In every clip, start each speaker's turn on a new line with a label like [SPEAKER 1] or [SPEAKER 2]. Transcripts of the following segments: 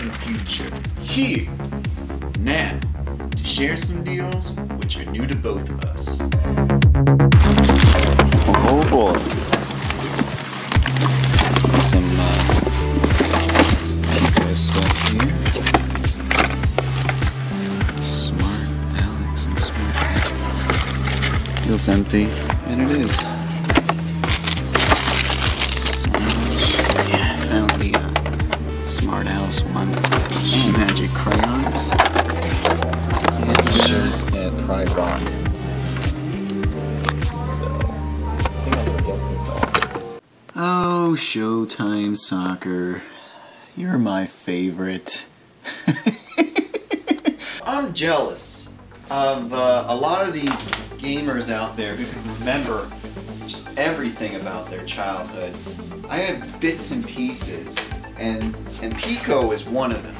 [SPEAKER 1] from the future, here, now, to share some deals which are new to both of us.
[SPEAKER 2] Oh boy. Some uh, stuff here. Smart Alex and Smart Magic. Feels empty, and it is. Pride Rock. So, I think I'm gonna get this all. Oh, Showtime Soccer. You're my favorite.
[SPEAKER 1] I'm jealous of uh, a lot of these gamers out there who can remember just everything about their childhood. I have bits and pieces, and and Pico is one of them.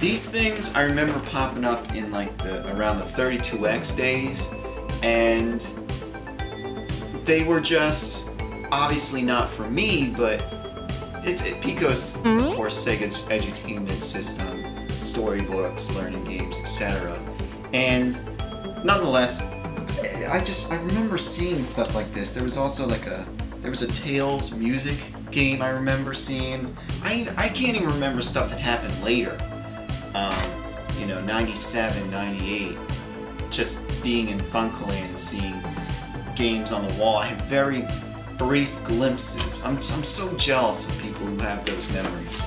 [SPEAKER 1] These things I remember popping up in like the around the 32X days, and they were just obviously not for me, but it's it, Pico's of mm-hmm. course Sega's edutainment system, storybooks, learning games, etc. And nonetheless, I just I remember seeing stuff like this. There was also like a there was a Tails music game I remember seeing. I I can't even remember stuff that happened later. Um, you know, 97, 98. Just being in FuncoLand and seeing games on the wall. I have very brief glimpses. I'm, I'm so jealous of people who have those memories.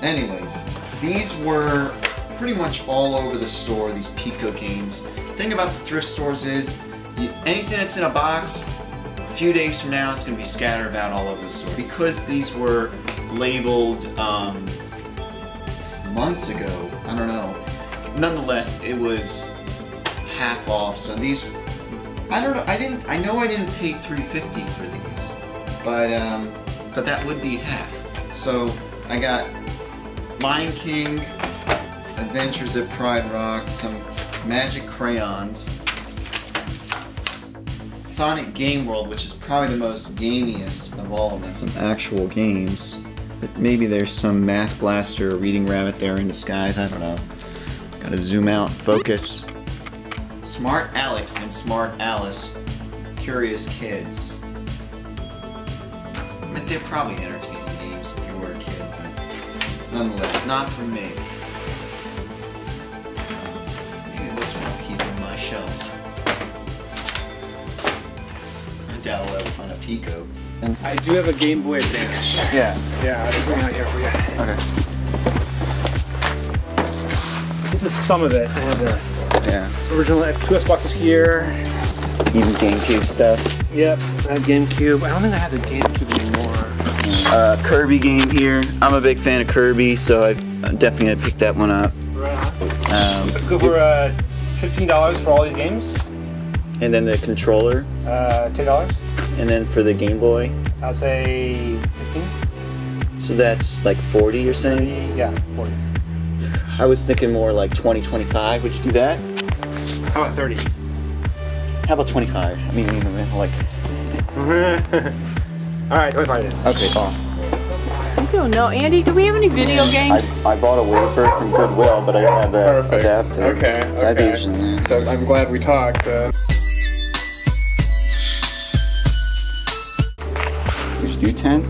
[SPEAKER 1] Anyways, these were pretty much all over the store, these Pico games. The thing about the thrift stores is, you, anything that's in a box, a few days from now, it's going to be scattered about all over the store. Because these were labeled um, months ago, I don't know. Nonetheless, it was half off, so these I don't know. I didn't. I know I didn't pay 350 for these, but um, but that would be half. So I got Lion King, Adventures at Pride Rock, some Magic crayons, Sonic Game World, which is probably the most gamiest of all of them. Some actual games, but maybe there's some Math Blaster, or Reading Rabbit there in disguise. I don't know. Gotta zoom out, focus. Smart Alex and Smart Alice, Curious Kids. I mean, they're probably entertaining games if you were a kid, but nonetheless, not for me. Maybe this one I'll keep on my shelf. I doubt I'll ever find a Pico.
[SPEAKER 3] I do have a Game Boy Advance.
[SPEAKER 2] Yeah.
[SPEAKER 3] Yeah, I'll bring it out here for you.
[SPEAKER 2] Okay.
[SPEAKER 3] This is some of it. I have the
[SPEAKER 2] Yeah.
[SPEAKER 3] original two Xboxes here.
[SPEAKER 2] Even GameCube stuff.
[SPEAKER 3] Yep, I have GameCube. I don't think I have the GameCube anymore.
[SPEAKER 2] Uh, Kirby game here. I'm a big fan of Kirby, so I- definitely gonna pick that one up. Um,
[SPEAKER 3] Let's go for uh, $15 for all these games.
[SPEAKER 2] and then the controller,
[SPEAKER 3] Uh, $10.
[SPEAKER 2] And then for the Game Boy.
[SPEAKER 3] I'll say 15
[SPEAKER 2] So that's like 40 you're saying?
[SPEAKER 3] Yeah, 40
[SPEAKER 2] I was thinking more like 20, 25. Would you do that?
[SPEAKER 3] How about 30
[SPEAKER 2] How about 25? I mean, you know, like,
[SPEAKER 3] Alright, 25 it is.
[SPEAKER 2] okay, cool.
[SPEAKER 4] I don't know. Andy, do we have any video games?
[SPEAKER 2] I, I bought a wafer from Goodwill, but I don't have the
[SPEAKER 5] Perfect.
[SPEAKER 2] adapter.
[SPEAKER 5] Okay.
[SPEAKER 2] So I'd
[SPEAKER 5] okay.
[SPEAKER 2] interested that.
[SPEAKER 5] So I'm glad we talked. Uh,
[SPEAKER 2] We should do 10?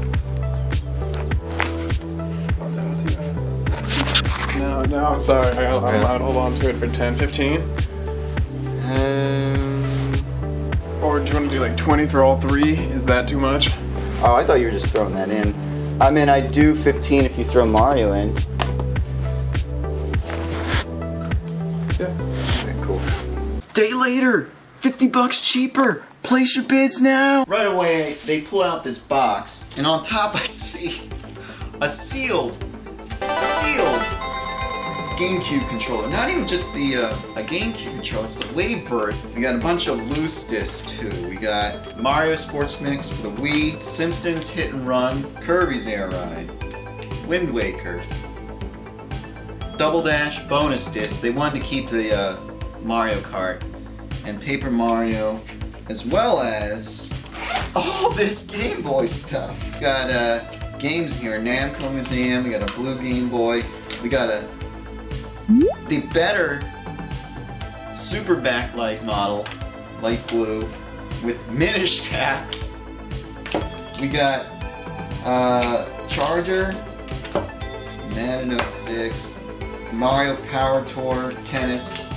[SPEAKER 5] no, no, I'm sorry. I'll, I'll, I'll hold on to it for 10, 15.
[SPEAKER 2] Um,
[SPEAKER 5] Or do you want to do like 20 for all three? Is that too much?
[SPEAKER 2] oh, I thought you were just throwing that in. I mean, I'd do 15 if you throw Mario in.
[SPEAKER 5] Yeah.
[SPEAKER 2] Okay, cool. Day later, 50 bucks cheaper. Place your bids now.
[SPEAKER 1] Right away, they pull out this box, and on top I see a sealed, sealed GameCube controller. Not even just the uh, a GameCube controller, it's the Wavebird. We got a bunch of loose discs too. We got Mario Sports Mix for the Wii, Simpsons Hit and Run, Kirby's Air Ride, Wind Waker, Double Dash bonus disc. They wanted to keep the uh, Mario Kart and Paper Mario, as well as all this Game Boy stuff. Got uh, games here, Namco Museum. We got a blue Game Boy. We got a the better super backlight model, light blue, with Minish cap. We got uh, Charger, Madden 06, Mario Power Tour Tennis,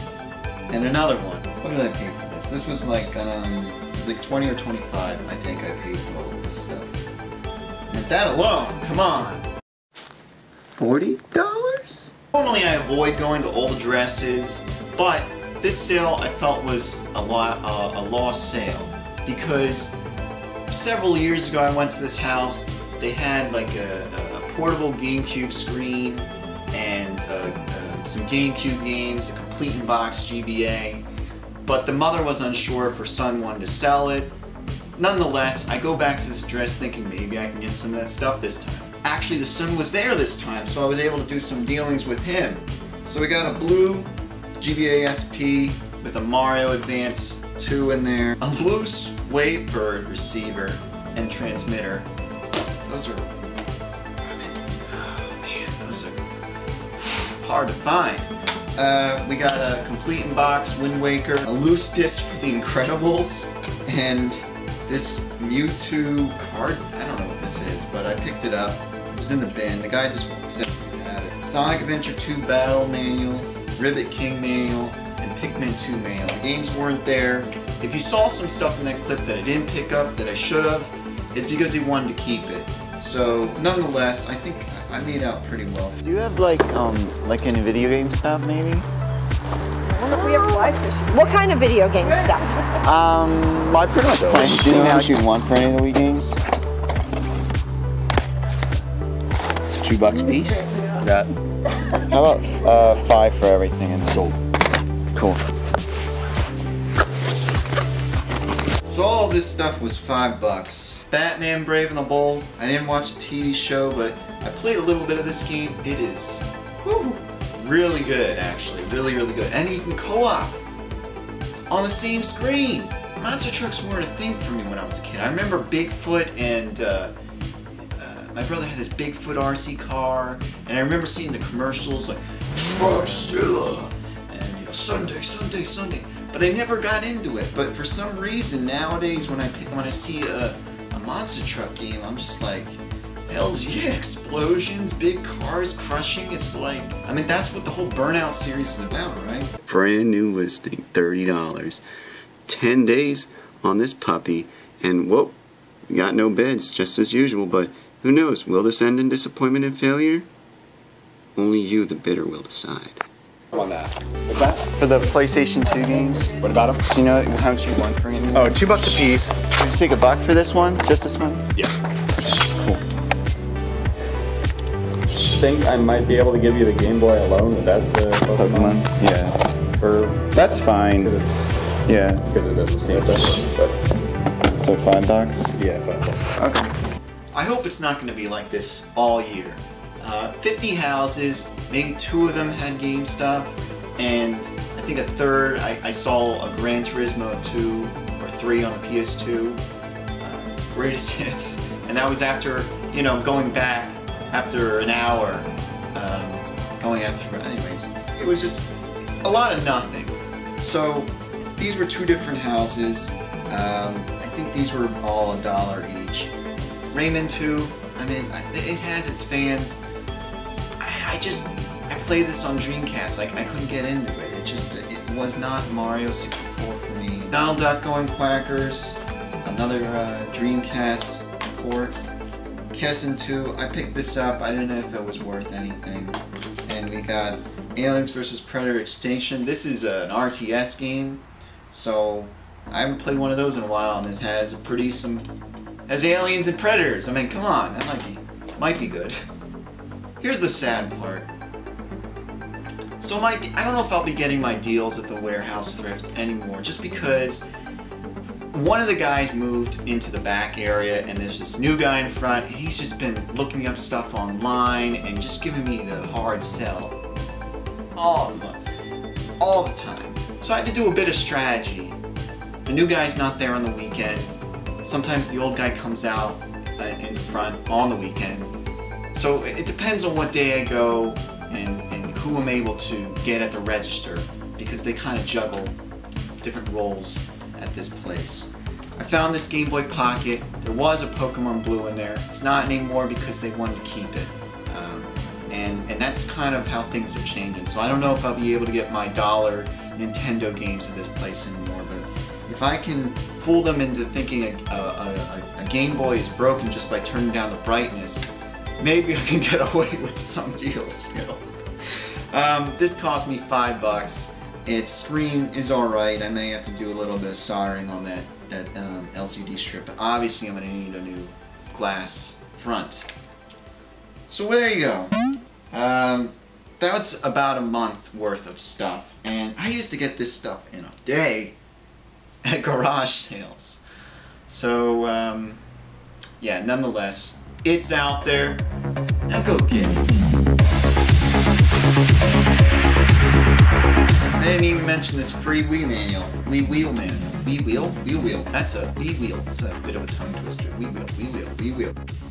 [SPEAKER 1] and another one. What did I pay this? This was like um, it was like 20 or 25. I think I paid for all this stuff. And that alone, come on.
[SPEAKER 2] Forty dollars?
[SPEAKER 1] Normally I avoid going to old addresses, but this sale I felt was a, lo- uh, a lost sale because several years ago I went to this house. They had like a, a portable GameCube screen and uh, uh, some GameCube games, a complete in box GBA. But the mother was unsure if her son wanted to sell it. Nonetheless, I go back to this address thinking maybe I can get some of that stuff this time. Actually, the son was there this time, so I was able to do some dealings with him. So we got a blue GBA SP with a Mario Advance 2 in there, a loose Wavebird receiver and transmitter. Those are, I mean, oh man, those are hard to find. Uh, we got a complete in box Wind Waker, a loose disc for The Incredibles, and this Mewtwo card. I don't know what this is, but I picked it up. It was in the bin. The guy just said it. Sonic Adventure 2 Battle Manual, Ribbit King Manual, and Pikmin 2 Manual. The games weren't there. If you saw some stuff in that clip that I didn't pick up that I should have, it's because he wanted to keep it. So, nonetheless, I think I made out pretty well.
[SPEAKER 2] Do you have like um like any video game stuff maybe?
[SPEAKER 6] We have fly fishing. What kind of video game stuff?
[SPEAKER 2] Um, I pretty much play anything that you want for any of the Wii games.
[SPEAKER 7] Two bucks a piece. Is that
[SPEAKER 2] How about uh, five for everything in sold? Cool.
[SPEAKER 1] So all this stuff was five bucks. Batman Brave and the Bold. I didn't watch the TV show, but I played a little bit of this game. It is whew, really good, actually. Really, really good. And you can co-op on the same screen. Monster trucks weren't a thing for me when I was a kid. I remember Bigfoot and uh, uh, my brother had this Bigfoot RC car, and I remember seeing the commercials like Truckzilla and you know Sunday, Sunday, Sunday. But I never got into it. But for some reason nowadays, when I pick, when I see a, a monster truck game, I'm just like, hell's yeah, explosions, big cars crushing. It's like, I mean, that's what the whole Burnout series is about, right?
[SPEAKER 2] Brand new listing, thirty dollars. Ten days on this puppy, and whoop, we got no bids, just as usual. But who knows? Will this end in disappointment and failure? Only you, the bidder, will decide.
[SPEAKER 7] on that? What's that?
[SPEAKER 2] For the PlayStation 2 games,
[SPEAKER 7] What about them?
[SPEAKER 2] do you know how much you want for it?
[SPEAKER 7] Oh, two bucks a piece.
[SPEAKER 2] Did you take a buck for this one? Just this one?
[SPEAKER 7] Yeah.
[SPEAKER 8] Think I might be able to give you the Game Boy alone. Would that the
[SPEAKER 2] Pokemon? Yeah.
[SPEAKER 8] For
[SPEAKER 2] That's fine.
[SPEAKER 8] because it's
[SPEAKER 2] Yeah.
[SPEAKER 8] because it doesn't seem different, but
[SPEAKER 2] So five bucks?
[SPEAKER 8] yeah, five bucks.
[SPEAKER 2] Okay.
[SPEAKER 1] I hope it's not going to be like this all year. Uh, 50 houses, maybe two of them had game stuff, and I think a third, I, I saw a Gran Turismo 2 or 3 on the PS2, uh, greatest hits, and that was after, you know, going back after an hour, um, going after, anyways, it was just a lot of nothing. So these were two different houses. Um, I think these were all a dollar each. Rayman 2, I mean, it has its fans. I, I just, I played this on Dreamcast. Like, I couldn't get into it. It just, it was not Mario 64 for me. Donald Duck Going Quackers, another uh, Dreamcast port. Kessen 2, I picked this up. I didn't know if it was worth anything. And we got Aliens vs. Predator Extinction. This is an RTS game, so I haven't played one of those in a while, and it has a pretty some has aliens and predators. I mean, come on, that might be might be good. Here's the sad part. So my I don't know if I'll be getting my deals at the warehouse thrift anymore, just because one of the guys moved into the back area and there's this new guy in front and he's just been looking up stuff online and just giving me the hard sell all the, all the time. So I had to do a bit of strategy. The new guy's not there on the weekend. Sometimes the old guy comes out uh, in the front on the weekend. So it it depends on what day I go and who I'm able to get at the register because they kind of juggle different roles at this place. I found this Game Boy Pocket. There was a Pokemon Blue in there. It's not anymore because they wanted to keep it. Um, and, and that's kind of how things are changing. So I don't know if I'll be able to get my dollar Nintendo games at this place anymore, but if I can fool them into thinking a, a, a, a Game Boy is broken just by turning down the brightness, maybe I can get away with some deals still. Um, this cost me five bucks. Its screen is alright. I may have to do a little bit of soldering on that, that um, LCD strip, but obviously I'm going to need a new glass front. So there you go. Um, that was about a month worth of stuff, and I used to get this stuff in a day at garage sales. So, um, yeah, nonetheless, it's out there. Now go get it. Didn't even mention this free Wii manual. Wii Wheel manual. Wii Wheel? Wii Wheel. That's a Wii Wheel. It's a bit of a tongue twister. Wii Wheel. Wii Wheel. Wii Wheel.